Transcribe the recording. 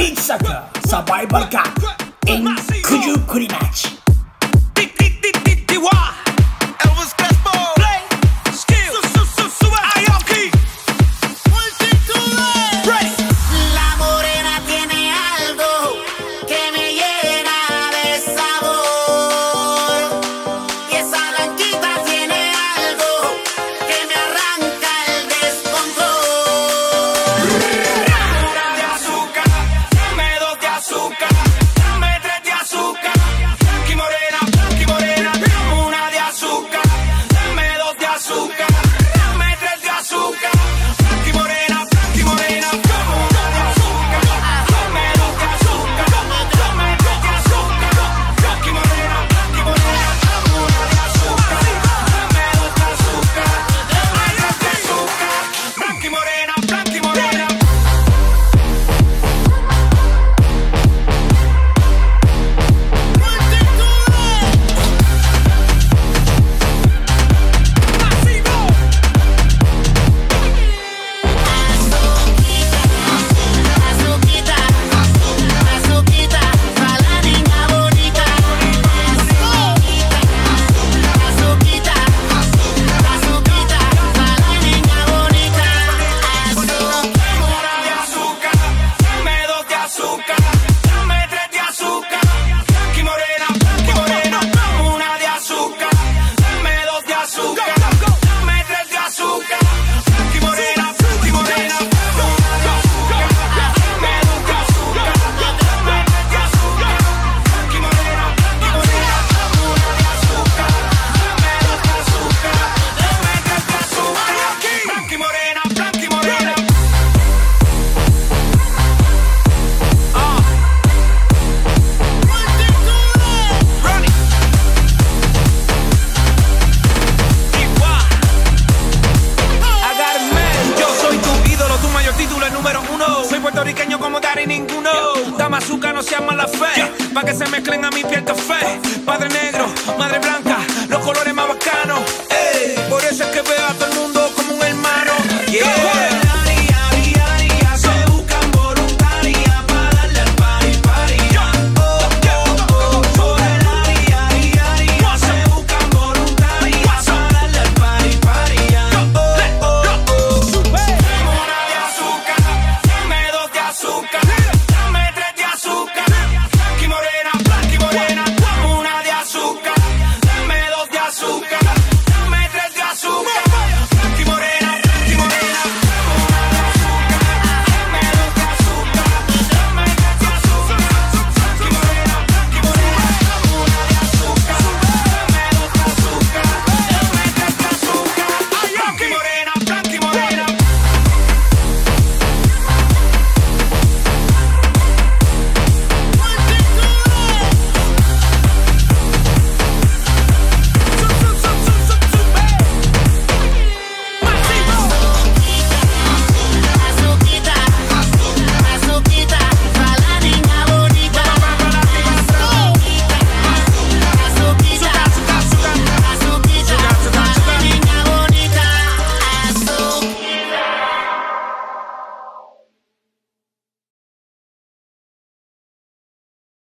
ビーチサッカーサバイバルカップ in 九十九ナ町 azúcar. Soy puertorriqueño como Dari ninguno. Dama azúcar, no seas mala fe. Pa' que se mezclen a mi piel fe. Padre negro, madre blanca.